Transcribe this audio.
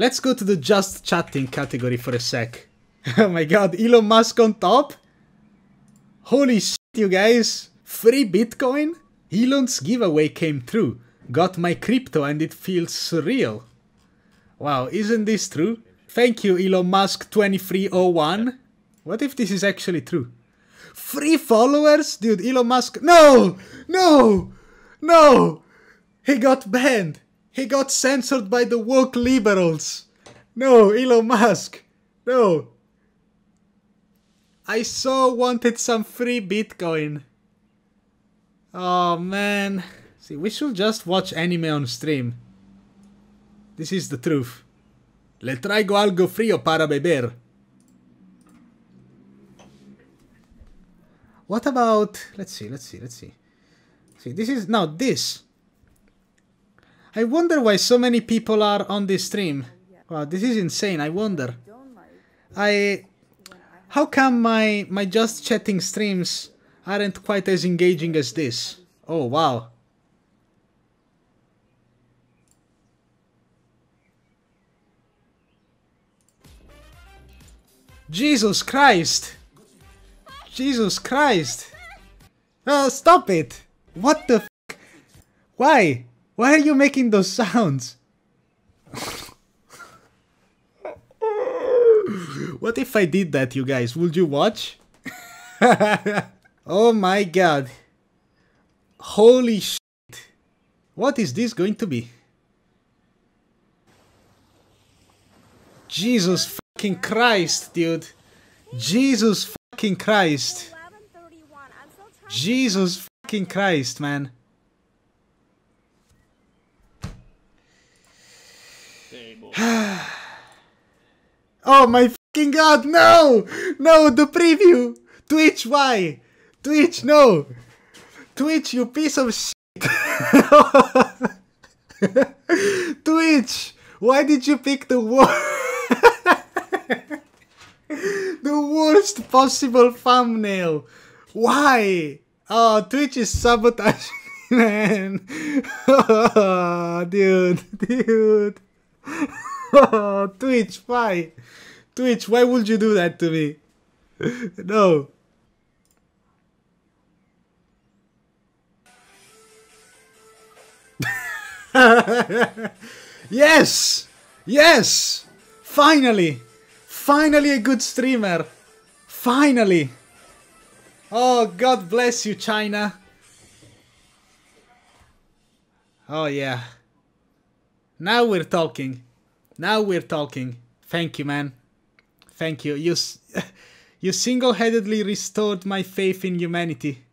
Let's go to the just chatting category for a sec. oh my god, Elon Musk on top? Holy shit, you guys. Free Bitcoin? Elon's giveaway came through. Got my crypto and it feels surreal. Wow, isn't this true? Thank you, Elon Musk 2301. What if this is actually true? Free followers? Dude, Elon Musk. No! No! No! He got banned. He got censored by the woke liberals. No, Elon Musk. No. I so wanted some free Bitcoin. Oh man. See, we should just watch anime on stream. This is the truth. Le traigo algo frío para beber. What about... Let's see, let's see, let's see. See, this is... Now, this. I wonder why so many people are on this stream. Wow, this is insane. I wonder. I... How come my, my just chatting streams aren't quite as engaging as this? Oh, wow. Jesus Christ! Jesus Christ! Oh, stop it! What the f Why? Why are you making those sounds? what if I did that, you guys? Would you watch? oh my god. Holy shit. What is this going to be? Jesus fucking Christ, dude. Jesus fucking Christ. Jesus fucking Christ, man. oh my fucking god, no! No, the preview! Twitch, why? Twitch, no! Twitch, you piece of shit! Twitch! Why did you pick the worst? the worst possible thumbnail. Why? Oh, Twitch is sabotaging, man. Oh, dude, dude. Twitch, why? Twitch, why would you do that to me? No. yes! Yes! Finally! Finally a good streamer! Finally! Oh, God bless you, China! Oh, yeah. Now we're talking. Now we're talking. Thank you, man. Thank you. You, you single-handedly restored my faith in humanity.